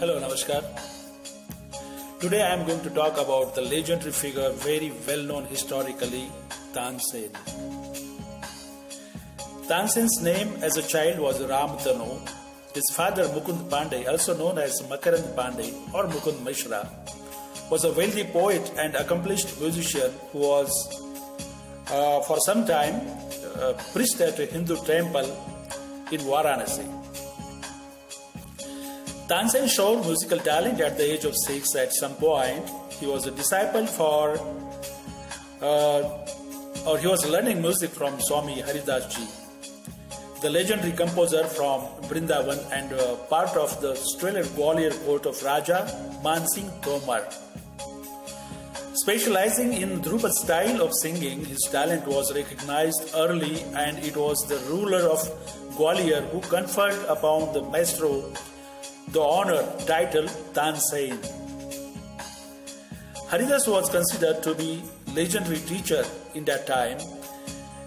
Hello, Namaskar. Today I am going to talk about the legendary figure, very well known historically, Tansen. Tansen's name as a child was Ramtanu. His father, Mukund Pandey, also known as Makarand Pandey or Mukund Mishra, was a wealthy poet and accomplished musician who was, uh, for some time, uh, priest at a Hindu temple in Varanasi. Tansen showed musical talent at the age of six. At some point, he was a disciple for, uh, or he was learning music from Swami Haridas Ji, the legendary composer from Brindavan and uh, part of the stellar Gwalior court of Raja Mansingh Tomar. Specializing in Dhrupad style of singing, his talent was recognized early and it was the ruler of Gwalior who conferred upon the maestro the honor title Tansen. Haridas was considered to be legendary teacher in that time.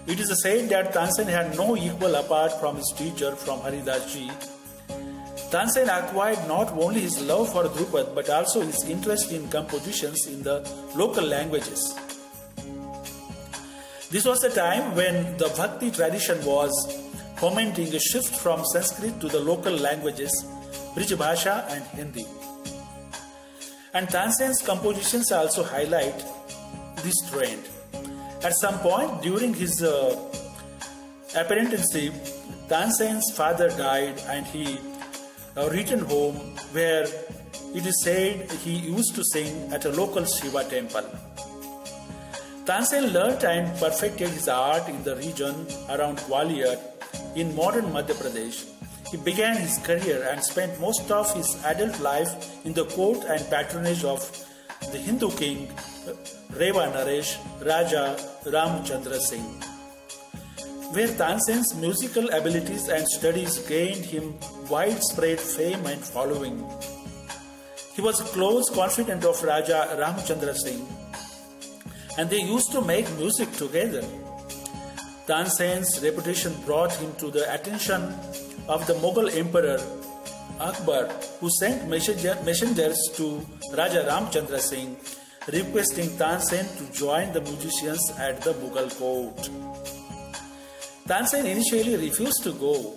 It is said that Tansen had no equal apart from his teacher from Haridas ji. Tansen acquired not only his love for Dhrupad but also his interest in compositions in the local languages. This was the time when the Bhakti tradition was fomenting a shift from Sanskrit to the local languages Brij Bhasha and Hindi. And Tansen's compositions also highlight this trend. At some point during his uh, apprenticeship, Tansen's father died and he uh, returned home where it is said he used to sing at a local Shiva temple. Tansen learnt and perfected his art in the region around Gwalior in modern Madhya Pradesh he began his career and spent most of his adult life in the court and patronage of the Hindu king Reva Naresh Raja Ramchandra Singh. Where Tansen's musical abilities and studies gained him widespread fame and following. He was a close confidant of Raja Ramchandra Singh and they used to make music together. Tansen's reputation brought him to the attention of the Mughal Emperor Akbar, who sent messengers to Raja Ramchandra Singh requesting Tansen to join the musicians at the Mughal court. Tansen initially refused to go,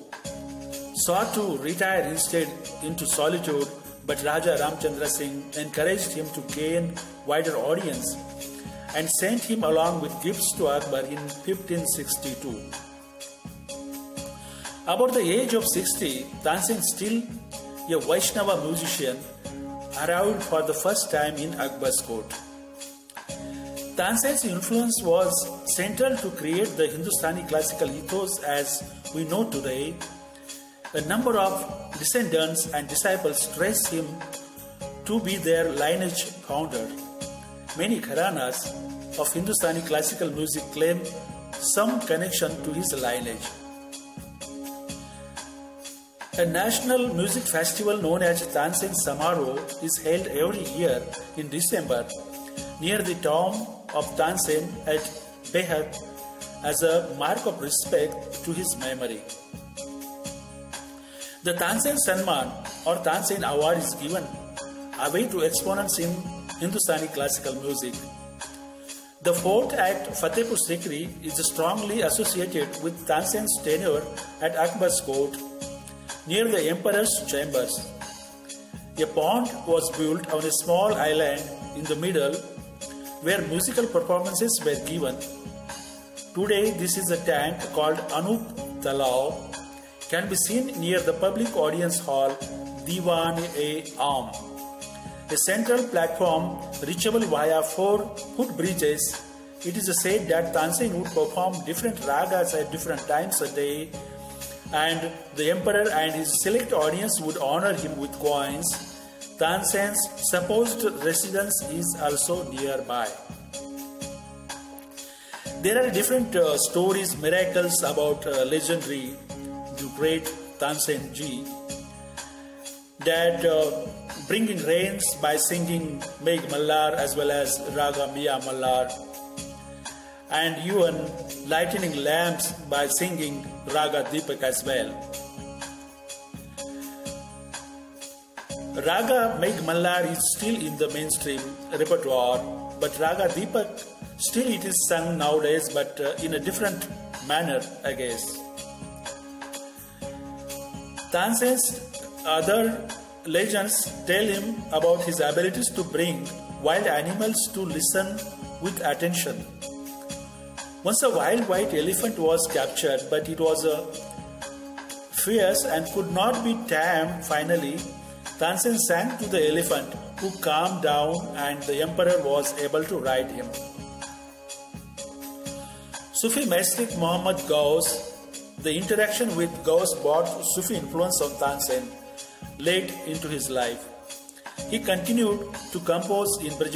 sought to retire instead into solitude, but Raja Ramchandra Singh encouraged him to gain wider audience and sent him along with gifts to Akbar in 1562. About the age of 60, Tansen, still a Vaishnava musician, arrived for the first time in Akbar's court. Tansen's influence was central to create the Hindustani classical ethos as we know today. A number of descendants and disciples trace him to be their lineage founder. Many gharanas of Hindustani classical music claim some connection to his lineage. A national music festival known as Tansen Samaroh is held every year in December near the tomb of Tansen at Behat as a mark of respect to his memory. The Tansen Sanman or Tansen Award is given away to exponents in Hindustani classical music. The fort at Fatehpur Sikri is strongly associated with Tansen's tenure at Akbar's court near the emperor's chambers. A pond was built on a small island in the middle where musical performances were given. Today, this is a tank called Anup Talao, can be seen near the public audience hall Diwan e Am. A central platform reachable via four footbridges. It is said that Tansen would perform different ragas at different times a day and the emperor and his select audience would honor him with coins. Tansen's supposed residence is also nearby. There are different uh, stories, miracles about uh, legendary, the great Tansen Ji, that uh, bringing rains by singing Meg Mallar as well as Raga Miya Mallar and even lightening lamps by singing Raga Deepak as well. Raga Meg Mallar is still in the mainstream repertoire, but Raga Deepak still it is sung nowadays, but uh, in a different manner, I guess. Tansen's other legends tell him about his abilities to bring wild animals to listen with attention. Once a wild white elephant was captured, but it was a fierce and could not be tamed finally, Tansen sang to the elephant, who calmed down, and the emperor was able to ride him. Sufi mystic Muhammad Ghaus, the interaction with Ghaus brought Sufi influence on Tansen late into his life. He continued to compose in Braj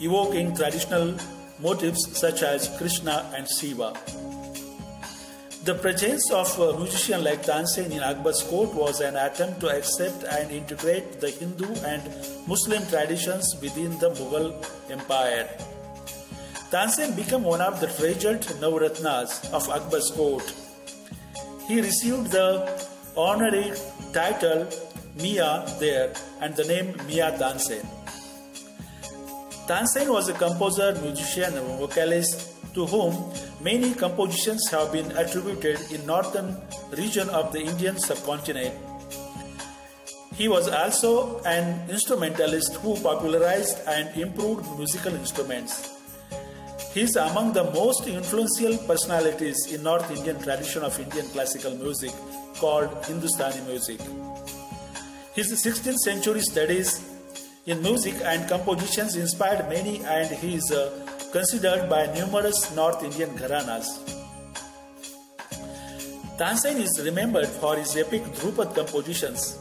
evoking traditional motifs such as Krishna and Shiva. The presence of a musician like Tansen in Akbar's court was an attempt to accept and integrate the Hindu and Muslim traditions within the Mughal Empire. Tansen became one of the treasured Navratnas of Akbar's court. He received the honorary title Mia there and the name Mia Tansen. Tansen was a composer, musician, and vocalist to whom many compositions have been attributed in northern region of the Indian subcontinent. He was also an instrumentalist who popularized and improved musical instruments. He is among the most influential personalities in North Indian tradition of Indian classical music called Hindustani music. His 16th century studies in music and compositions inspired many and he is uh, considered by numerous North Indian gharanas. Tansen is remembered for his epic Dhrupad compositions,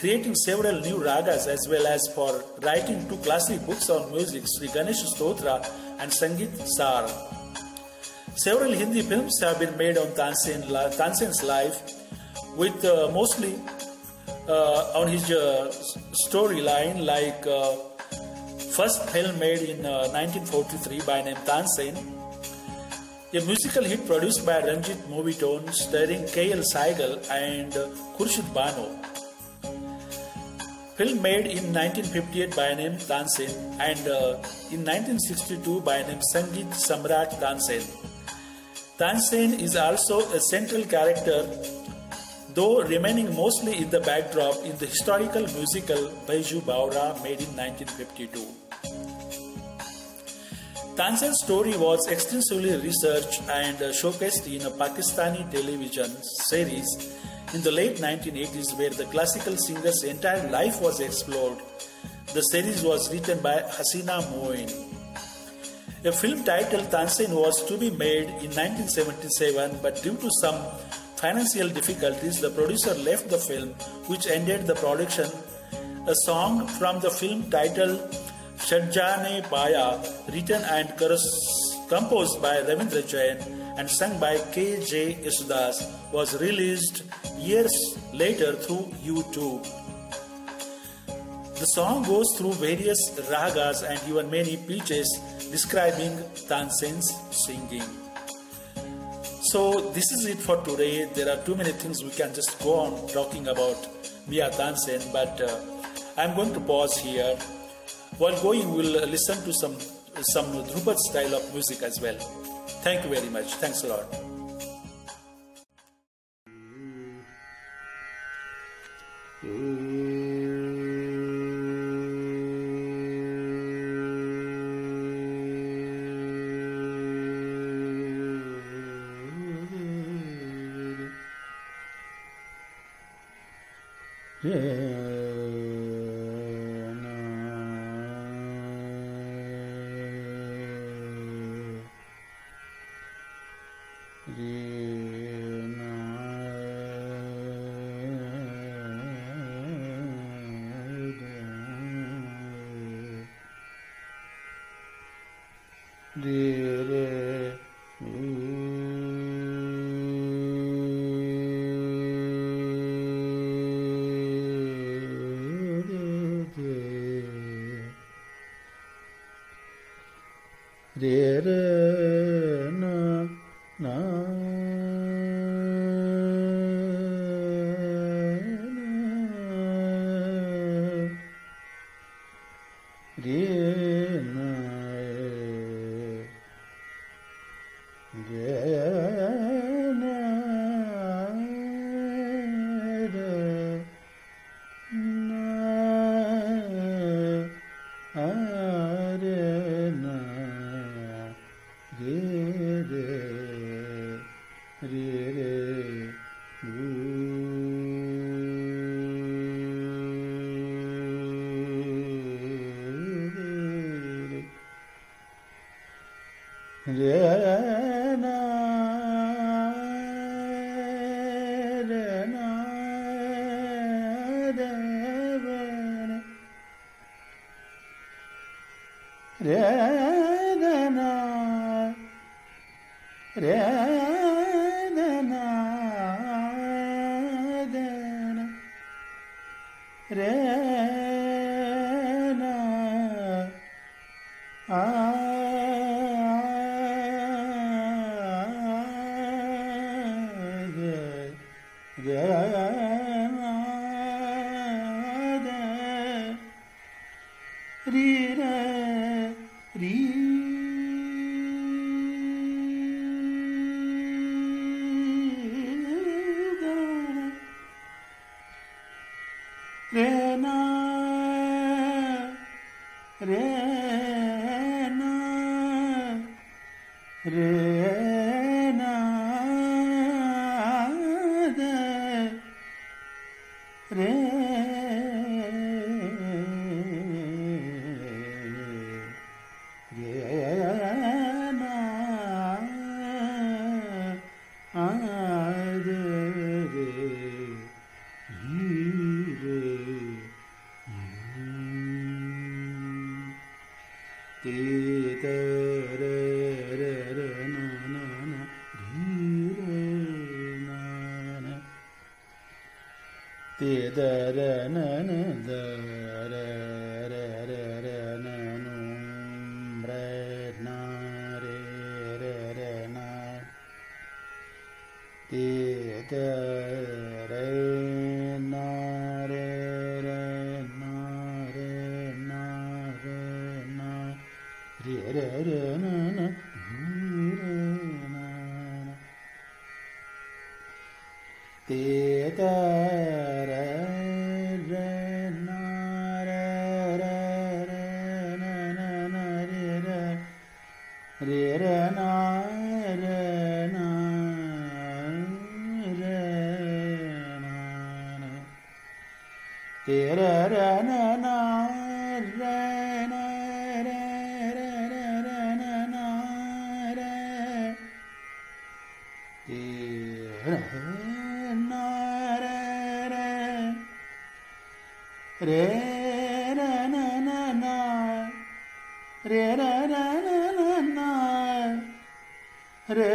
creating several new ragas as well as for writing two classic books on music, Sri Ganesh Stotra and Sangeet Sar. Several Hindi films have been made on Tansen, Tansen's life, with uh, mostly uh, on his uh, storyline, like uh, first film made in 1943 by name Tansen, a musical hit produced by Ranjit Movietone starring K.L. Saigal and Khurshid Bano. Film made in 1958 by name Tansen and uh, in 1962 by name Sangeet Samrat Tansen. Tansen is also a central character though remaining mostly in the backdrop in the historical musical Baiju Bawra made in 1952. Tansen's story was extensively researched and showcased in a Pakistani television series in the late 1980s where the classical singer's entire life was explored. The series was written by Hasina Moin. A film titled Tansen was to be made in 1977 but due to some financial difficulties, the producer left the film, which ended the production. A song from the film titled Shadjane Paya, written and composed by Ravindra Jain and sung by K.J. Yesudas, was released years later through YouTube. The song goes through various ragas and even many pitches describing Tansen's singing. So this is it for today. There are too many things we can just go on talking about Mia Tansen, but uh, I'm going to pause here. While going, we'll listen to some some Dhrupad style of music as well. Thank you very much. Thanks a lot. the Dear Yeah. ರೀರ ರೀ re re na രേ രേ രേ രേ രേ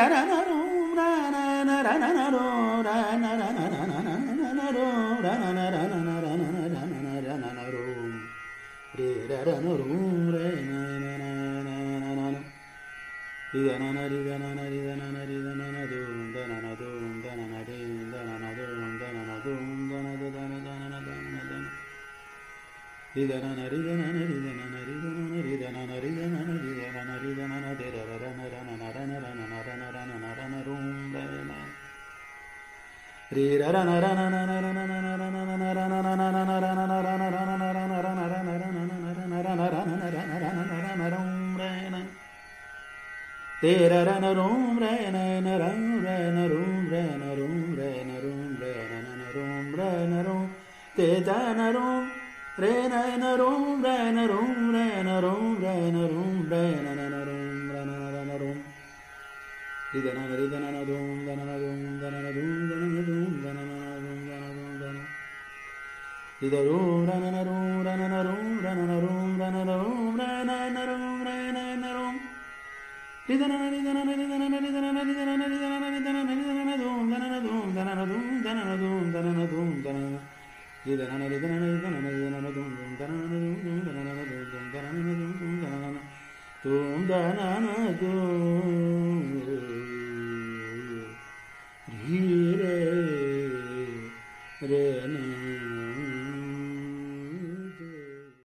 da da da Ri ra ra ra ra ra ra Tera ra na room ra na na room ra na room ra na room ra na room ra na na na room ra na room te ta na room re na na room ra na room ra na room ra na room ra na na na room ra na na na room ri da na ri da na na room da na na room da na na room da na na room da na na room da na na room da na ri da room ra na na room